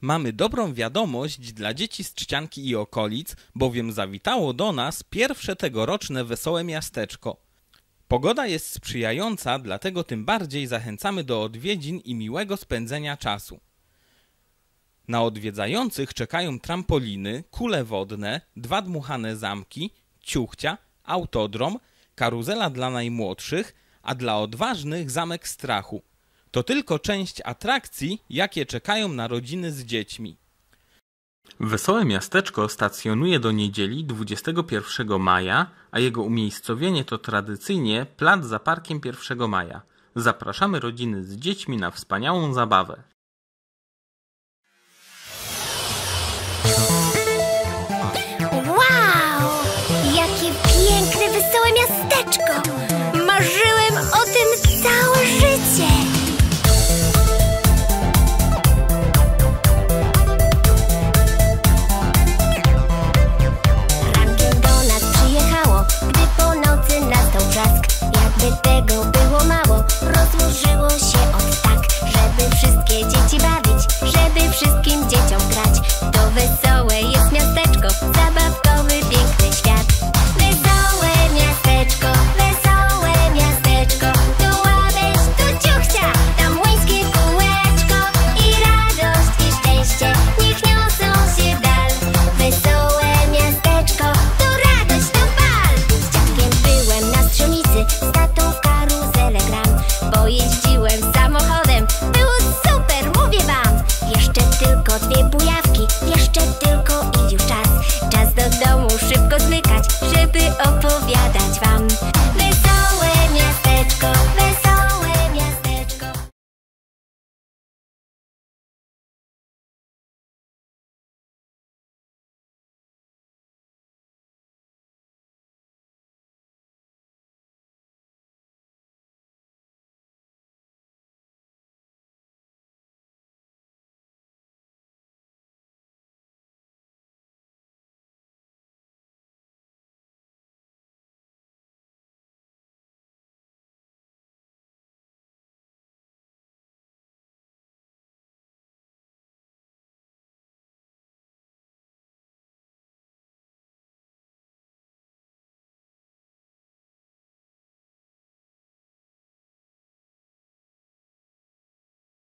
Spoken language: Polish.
Mamy dobrą wiadomość dla dzieci z Trzcianki i okolic, bowiem zawitało do nas pierwsze tegoroczne wesołe miasteczko. Pogoda jest sprzyjająca, dlatego tym bardziej zachęcamy do odwiedzin i miłego spędzenia czasu. Na odwiedzających czekają trampoliny, kule wodne, dwa dmuchane zamki, ciuchcia, autodrom, karuzela dla najmłodszych, a dla odważnych zamek strachu. To tylko część atrakcji, jakie czekają na rodziny z dziećmi. Wesołe miasteczko stacjonuje do niedzieli 21 maja, a jego umiejscowienie to tradycyjnie plac za parkiem 1 maja. Zapraszamy rodziny z dziećmi na wspaniałą zabawę. Wow! Jakie piękne, wesołe miasteczko! everything. Motivo